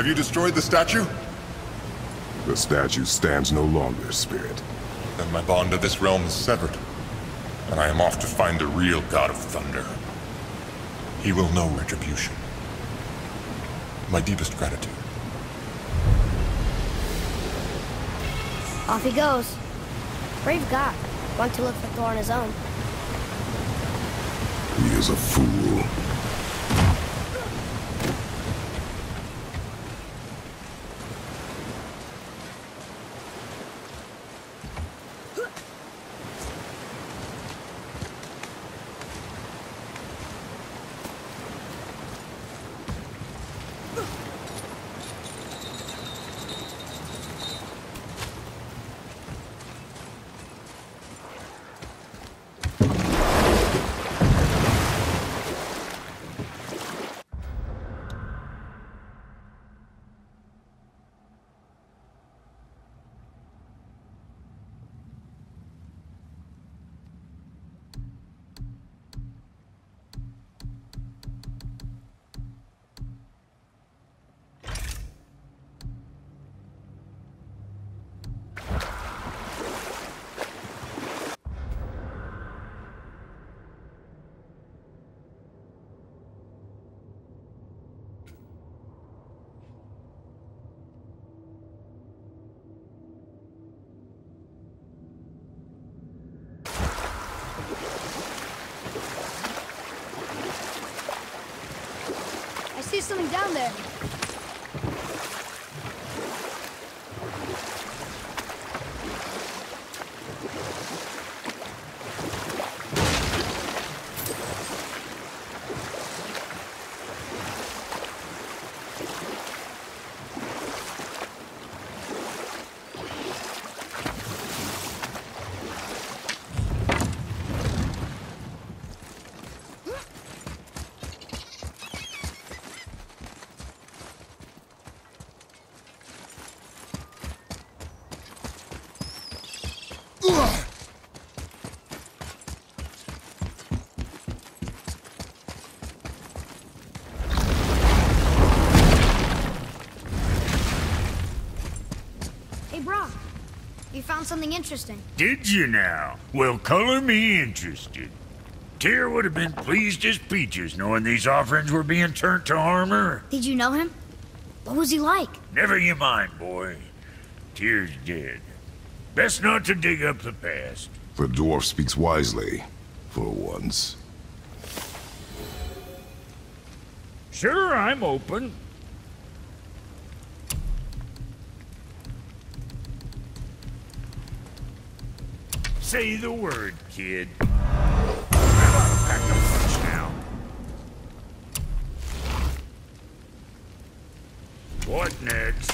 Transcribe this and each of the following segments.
there? Have you destroyed the statue? The statue stands no longer, Spirit. Then my bond to this realm is severed. And I am off to find the real God of Thunder. He will know retribution. My deepest gratitude. Off he goes. Brave God. Want to look for Thor on his own. He is a fool. Something down there. Something interesting. Did you now? Well, color me interested. Tyr would have been pleased as peaches knowing these offerings were being turned to armor. Did you know him? What was he like? Never you mind, boy. Tyr's dead. Best not to dig up the past. The dwarf speaks wisely, for once. Sure, I'm open. Say the word, kid. What next?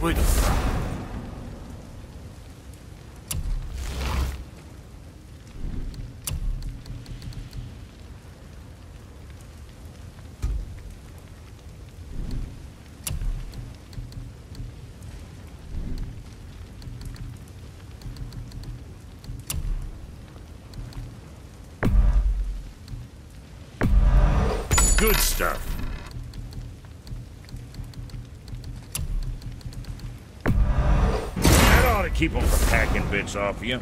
вынес. Keep them from hacking bits off you.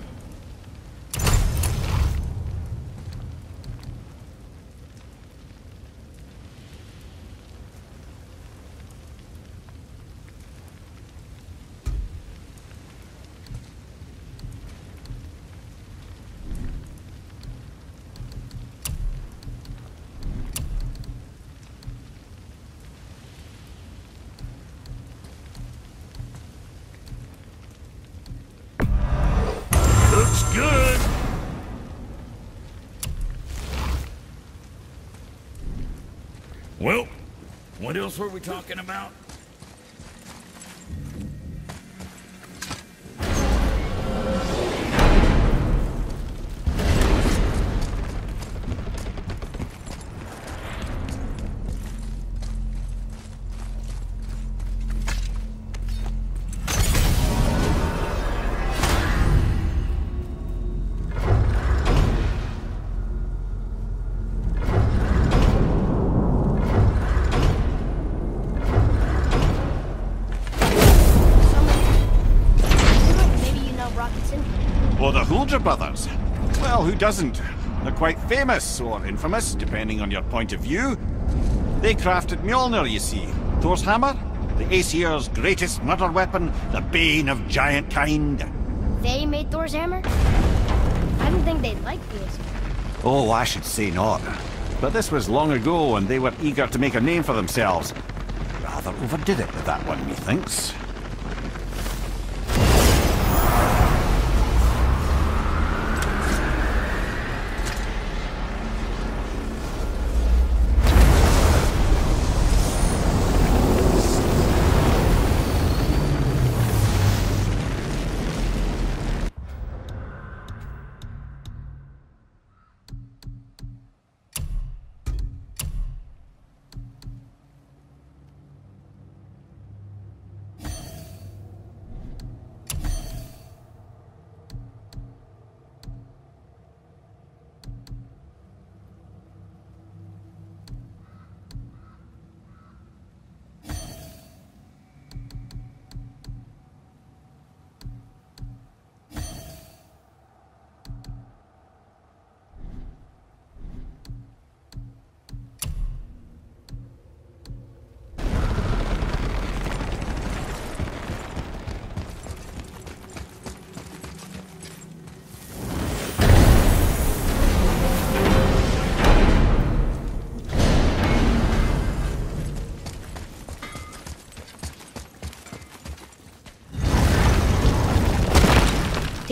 What else were we talking about? Well, who doesn't? They're quite famous, or infamous, depending on your point of view. They crafted Mjolnir, you see. Thor's hammer, the Aesir's greatest murder weapon, the bane of giant kind. They made Thor's hammer? I don't think they'd like this. Oh, I should say not. But this was long ago, and they were eager to make a name for themselves. Rather overdid it with that one, methinks.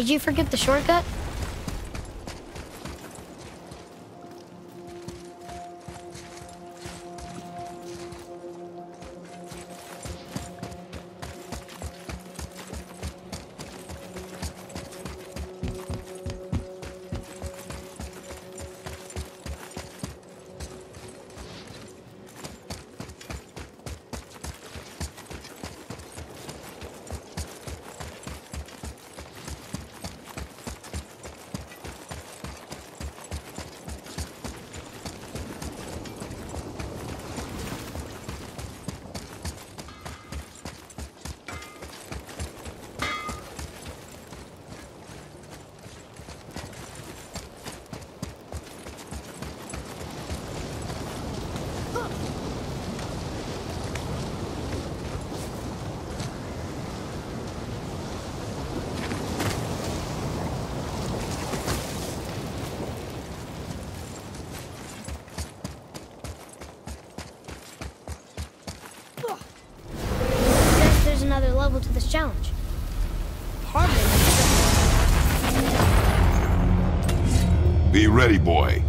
Did you forget the shortcut? Ready, boy.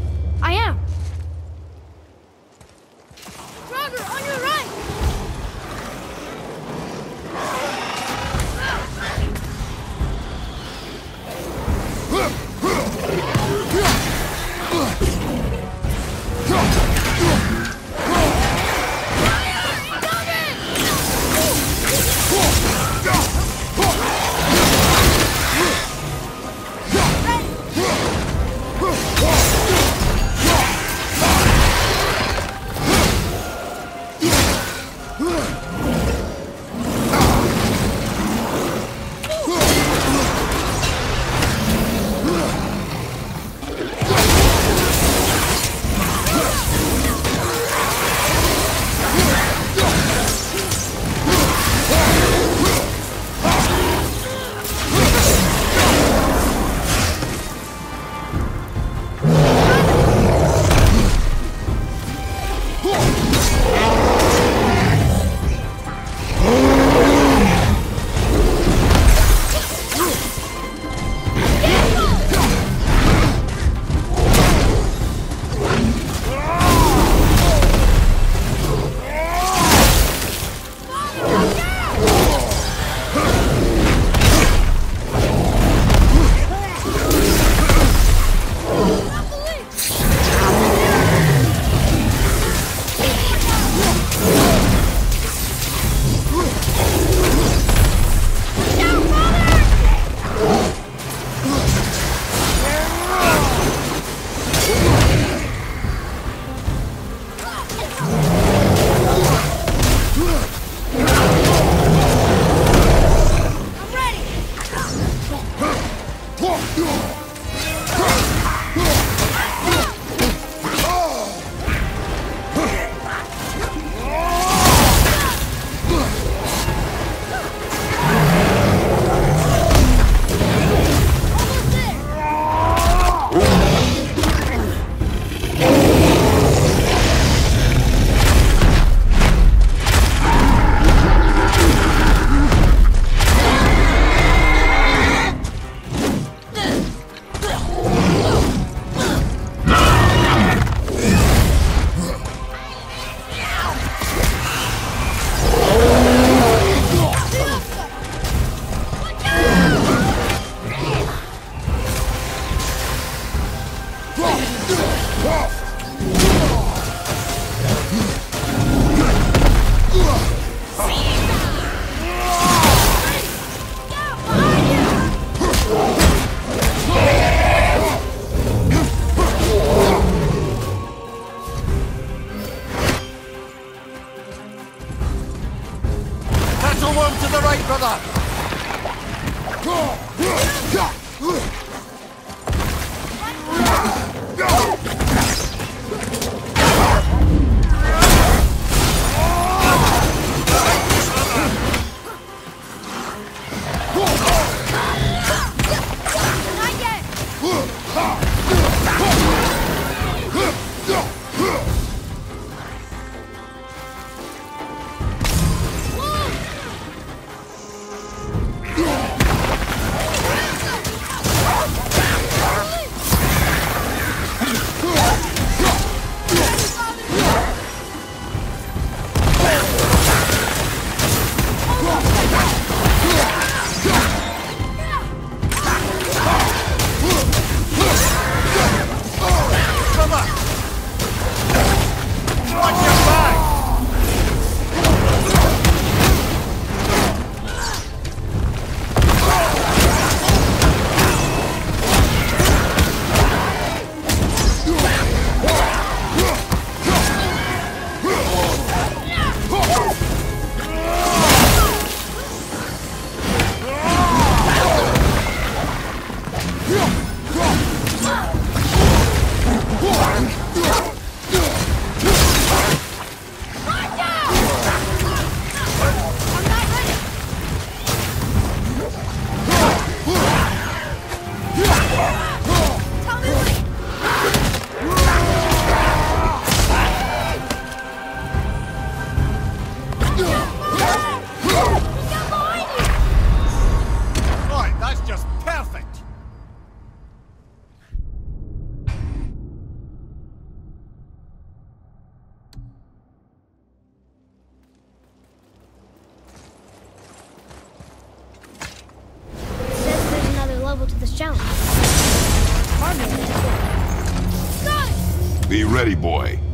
Be ready, boy.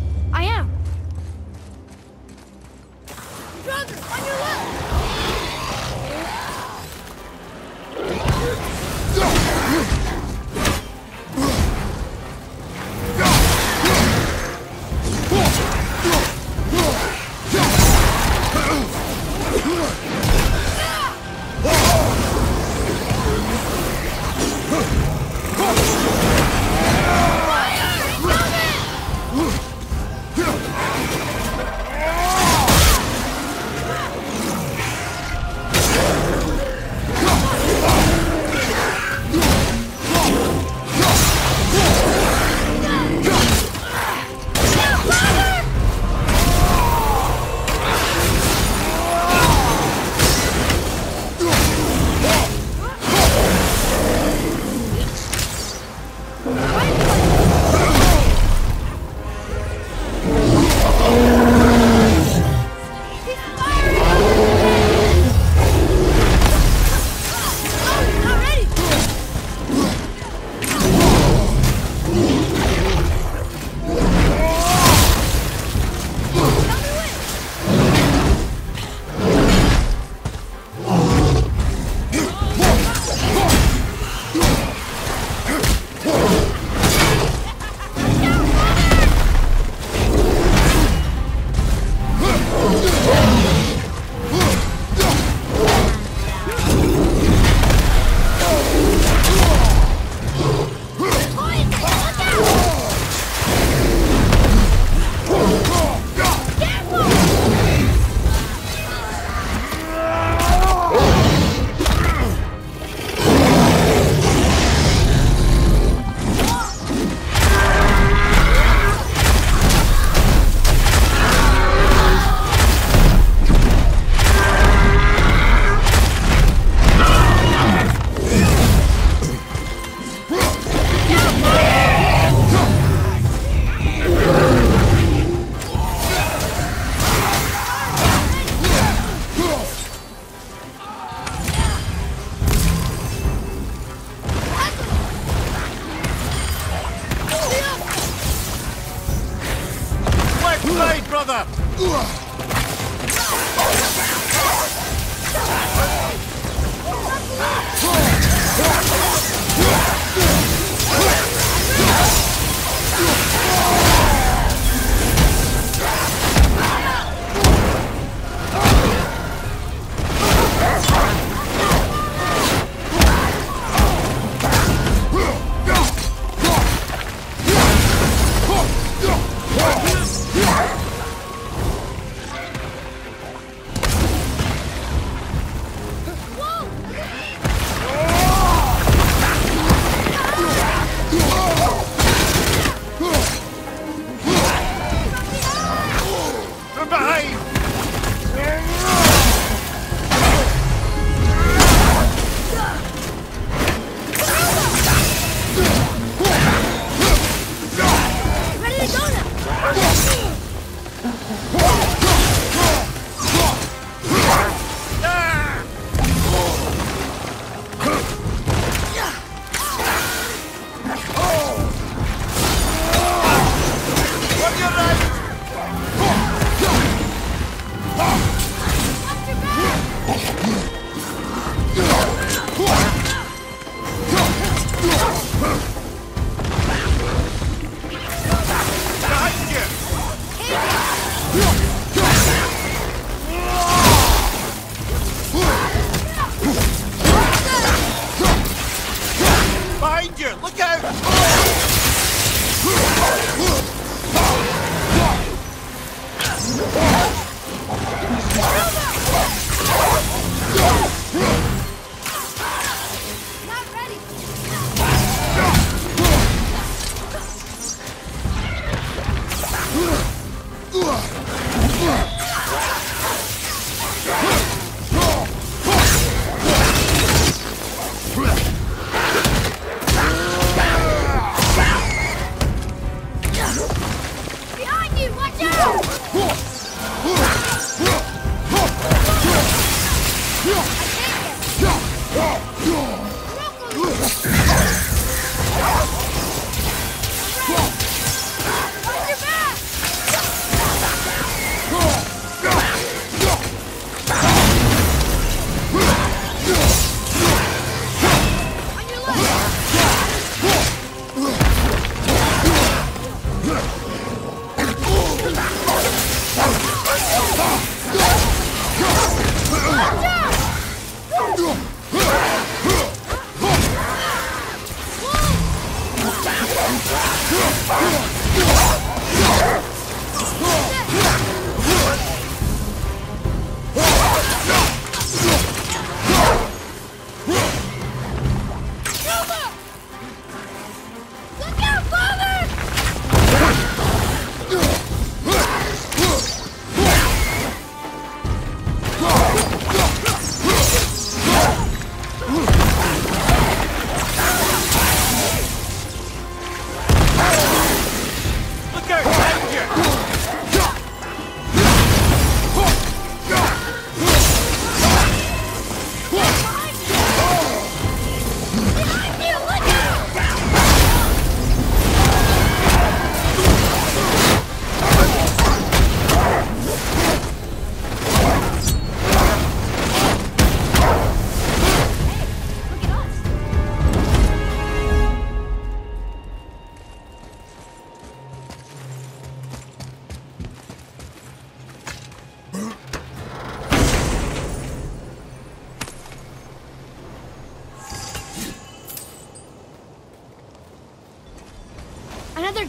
Look out, Father! Look out, danger! Behind you, look out! Look at us. Another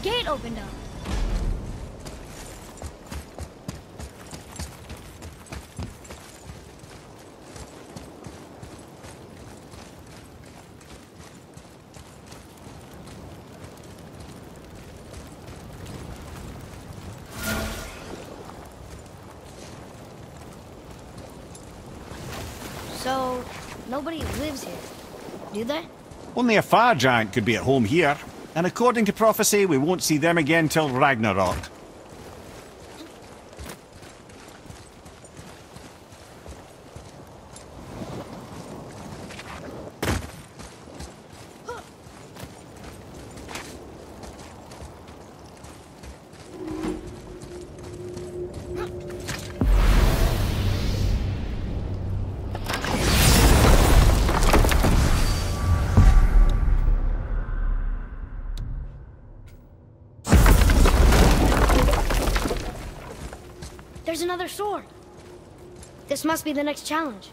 gate opened up. So, nobody lives here, do they? Only a fire giant could be at home here. And according to prophecy, we won't see them again till Ragnarok. Another sword. This must be the next challenge.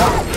어?